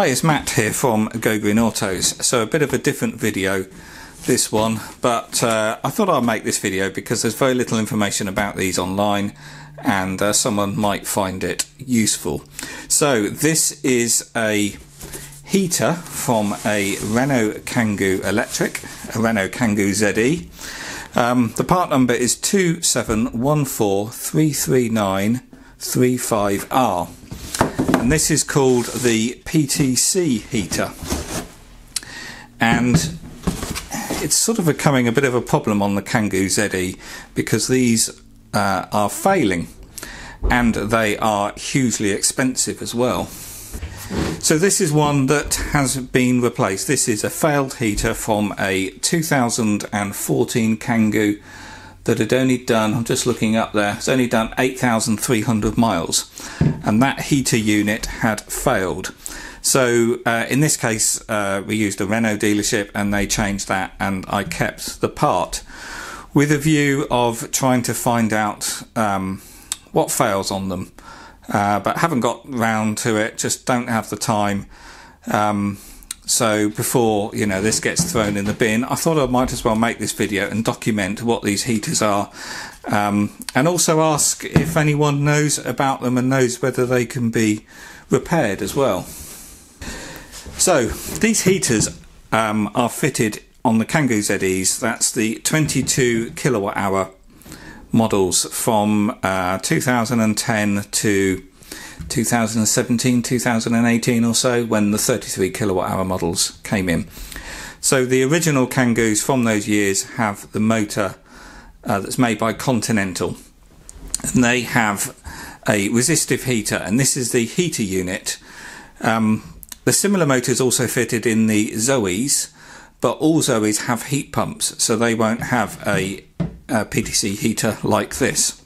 Hi, it's Matt here from Go Green Autos. So a bit of a different video, this one, but uh, I thought I'd make this video because there's very little information about these online and uh, someone might find it useful. So this is a heater from a Renault Kangoo Electric, a Renault Kangoo ZE. Um, the part number is 271433935R and this is called the PTC heater and it's sort of becoming a bit of a problem on the Kangoo ZE because these uh, are failing and they are hugely expensive as well. So this is one that has been replaced. This is a failed heater from a 2014 Kangoo that had only done, I'm just looking up there, it's only done 8,300 miles and that heater unit had failed. So uh, in this case uh, we used a Renault dealership and they changed that and I kept the part with a view of trying to find out um, what fails on them uh, but haven't got round to it just don't have the time um, so before you know this gets thrown in the bin, I thought I might as well make this video and document what these heaters are, um, and also ask if anyone knows about them and knows whether they can be repaired as well. So these heaters um, are fitted on the Kangoo ZEs. That's the 22 kilowatt hour models from uh, 2010 to 2017, 2018 or so when the 33 kilowatt hour models came in. So the original Kangoos from those years have the motor uh, that's made by Continental and they have a resistive heater and this is the heater unit. Um, the similar motor is also fitted in the Zoes but all Zoes have heat pumps so they won't have a, a PTC heater like this.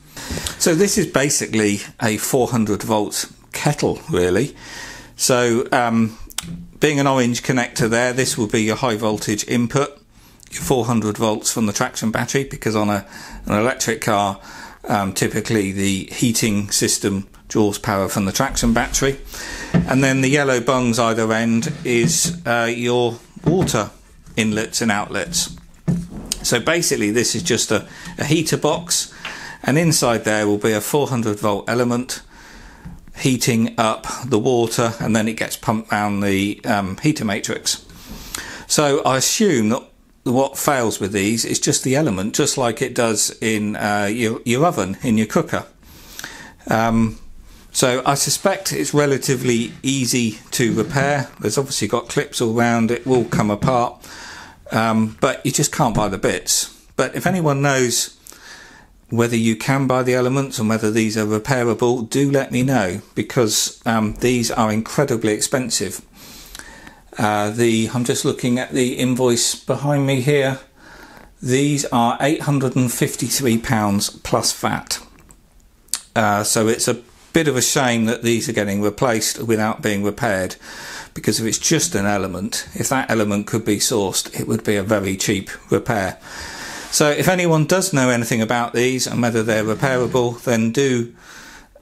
So this is basically a 400 volt kettle, really. So um, being an orange connector there, this will be your high voltage input, your 400 volts from the traction battery, because on a, an electric car, um, typically the heating system draws power from the traction battery. And then the yellow bungs either end is uh, your water inlets and outlets. So basically this is just a, a heater box and inside there will be a 400 volt element heating up the water and then it gets pumped down the um, heater matrix. So I assume that what fails with these is just the element, just like it does in uh, your, your oven, in your cooker. Um, so I suspect it's relatively easy to repair. There's obviously got clips all round, it will come apart, um, but you just can't buy the bits. But if anyone knows whether you can buy the elements and whether these are repairable, do let me know because um, these are incredibly expensive. Uh, the I'm just looking at the invoice behind me here. These are £853 plus VAT. Uh, so it's a bit of a shame that these are getting replaced without being repaired because if it's just an element, if that element could be sourced, it would be a very cheap repair. So if anyone does know anything about these and whether they're repairable, then do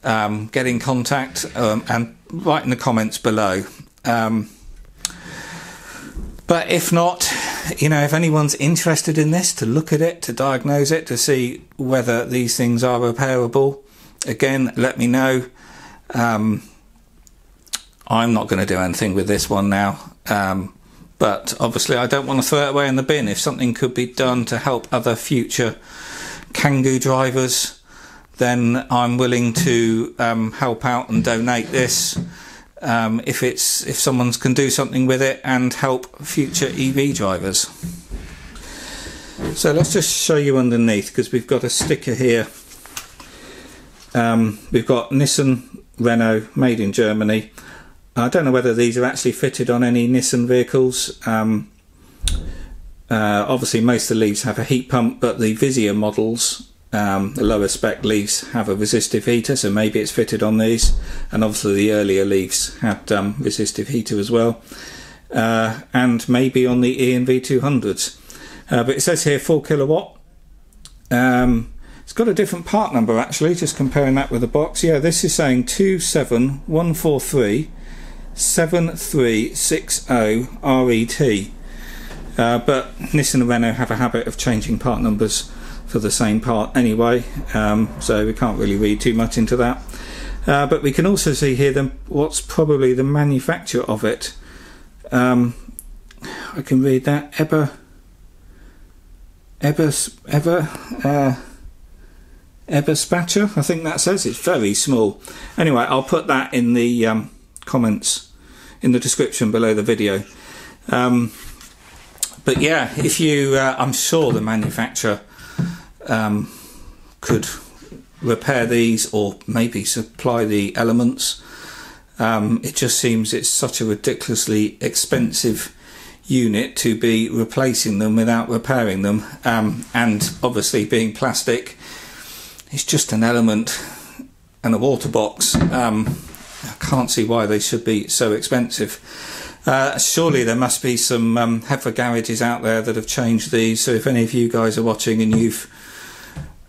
um, get in contact um, and write in the comments below. Um, but if not, you know, if anyone's interested in this, to look at it, to diagnose it, to see whether these things are repairable, again, let me know. Um, I'm not going to do anything with this one now. Um, but obviously, I don't want to throw it away in the bin. If something could be done to help other future Kangoo drivers, then I'm willing to um, help out and donate this. Um, if it's if someone can do something with it and help future EV drivers. So let's just show you underneath because we've got a sticker here. Um, we've got Nissan Renault made in Germany I don't know whether these are actually fitted on any Nissan vehicles. Um, uh, obviously, most of the leaves have a heat pump, but the Visia models, um, the lower spec leaves, have a resistive heater, so maybe it's fitted on these. And obviously, the earlier leaves had um, resistive heater as well, uh, and maybe on the ENV 200s. Uh, but it says here 4 kilowatt. Um, it's got a different part number actually, just comparing that with the box. Yeah, this is saying 27143 7360RET. Uh, but Nissan and Renault have a habit of changing part numbers for the same part anyway, um, so we can't really read too much into that. Uh, but we can also see here the, what's probably the manufacturer of it. Um, I can read that Eber, Eber, Eber, uh, Eberspacher. I think that says it's very small. Anyway, I'll put that in the um, comments in the description below the video. Um, but yeah, if you, uh, I'm sure the manufacturer um, could repair these or maybe supply the elements. Um, it just seems it's such a ridiculously expensive unit to be replacing them without repairing them, um, and obviously being plastic, it's just an element and a water box. Um, I can't see why they should be so expensive. Uh, surely there must be some um, Hepford garages out there that have changed these. So if any of you guys are watching and you've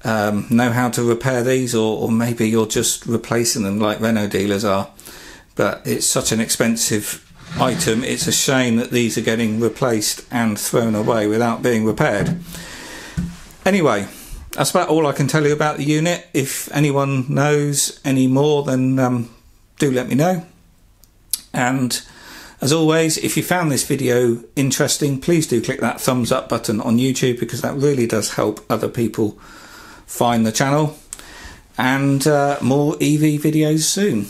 um, know how to repair these, or, or maybe you're just replacing them like Renault dealers are, but it's such an expensive item. It's a shame that these are getting replaced and thrown away without being repaired. Anyway, that's about all I can tell you about the unit. If anyone knows any more, then um, do let me know. And as always, if you found this video interesting, please do click that thumbs up button on YouTube because that really does help other people find the channel. And uh, more EV videos soon.